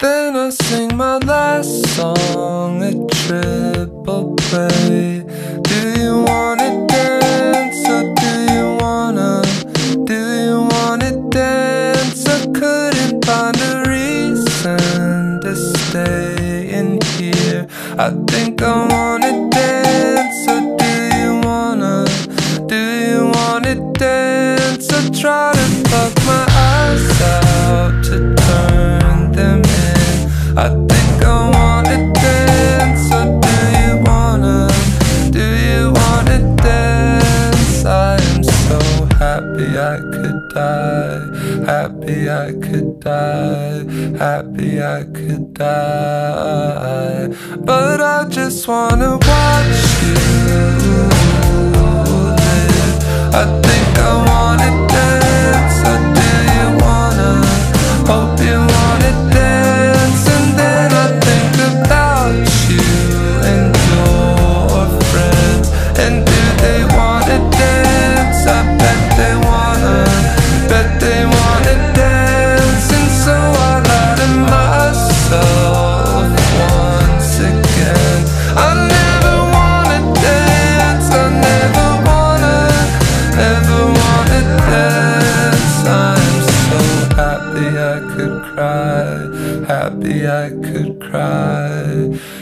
Then I sing my last song, a triple play. Do you wanna dance or do you wanna? Do you wanna dance? I couldn't find a reason to stay in here. I think I wanna dance or do you wanna? Do you wanna dance? I try to fuck my eyes out I am so happy I could die, happy I could die, happy I could die. But I just wanna watch you happy I could cry, happy I could cry.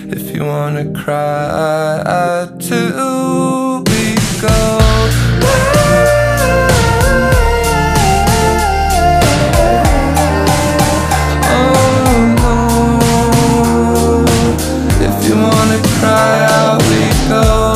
If you wanna cry, I too be gold. Oh, wanna cry out, we go.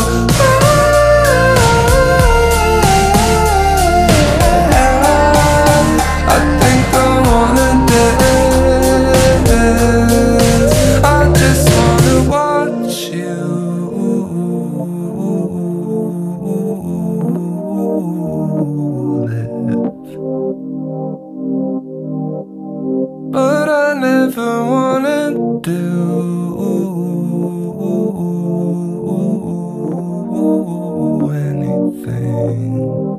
But I never wanted to anything.